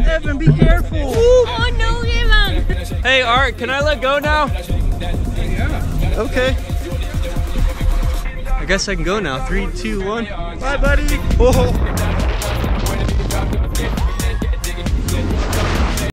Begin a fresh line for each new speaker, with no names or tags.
Evan, be careful.
Oh no, Evan!
Hey, Art, can I let go now?
Yeah.
Okay. I guess I can go now. Three, two, one. Bye, buddy. Oh.